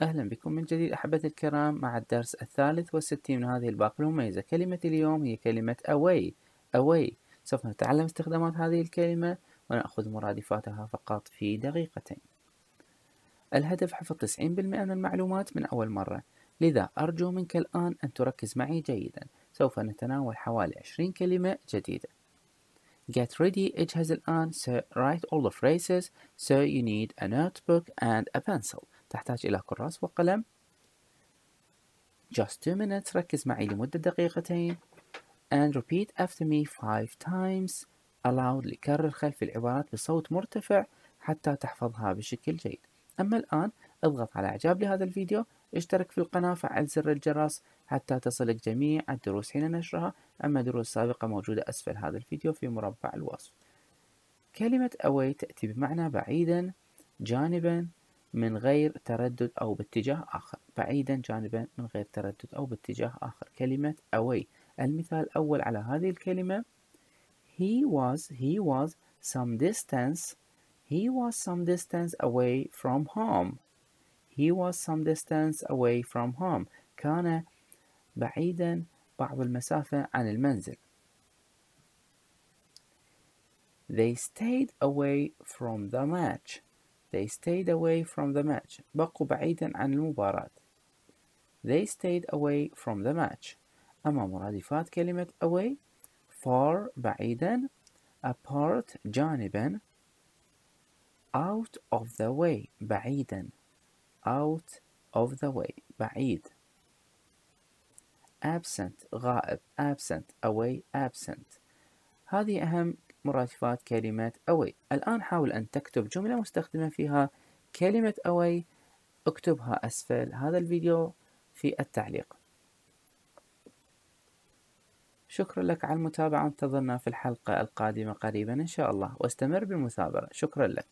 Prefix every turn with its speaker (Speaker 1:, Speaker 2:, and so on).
Speaker 1: أهلا بكم من جديد أحبتي الكرام مع الدرس الثالث والستين من هذه الباقة المميزة. كلمة اليوم هي كلمة away away سوف نتعلم استخدامات هذه الكلمة ونأخذ مرادفاتها فقط في دقيقتين. الهدف حفظ 90% من المعلومات من أول مرة. لذا أرجو منك الآن أن تركز معي جيدا. سوف نتناول حوالي 20 كلمة جديدة. Get ready اجهز الآن. So write all the phrases. So you need a notebook and a pencil. تحتاج إلى كراس وقلم. Just two minutes. ركز معي لمدة دقيقتين. And repeat after me five times. Aloud كرر خلف العبارات بصوت مرتفع حتى تحفظها بشكل جيد. أما الآن اضغط على إعجاب لهذا الفيديو. اشترك في القناة فعل زر الجرس حتى تصلك جميع الدروس حين نشرها. أما دروس سابقة موجودة أسفل هذا الفيديو في مربع الوصف. كلمة away تأتي بمعنى بعيدا جانبا. من غير تردد أو باتجاه آخر بعيدا جانبا من غير تردد أو باتجاه آخر كلمة away المثال الأول على هذه الكلمة he was he was some distance he was some distance away from home he was some distance away from home كان بعيدا بعض المسافة عن المنزل they stayed away from the match They stayed away from the match. بقوا بعيدا عن المباراة. They stayed away from the match. أما مرادفات كلمة away far بعيدا apart جانبا out of the way بعيدا out of the way بعيد absent غائب absent away absent هذه أهم مرادفات كلمة away الآن حاول أن تكتب جملة مستخدمة فيها كلمة away اكتبها أسفل. هذا الفيديو في التعليق. شكرا لك على المتابعة. انتظرنا في الحلقة القادمة قريبا إن شاء الله. واستمر بالمثابرة. شكرا لك.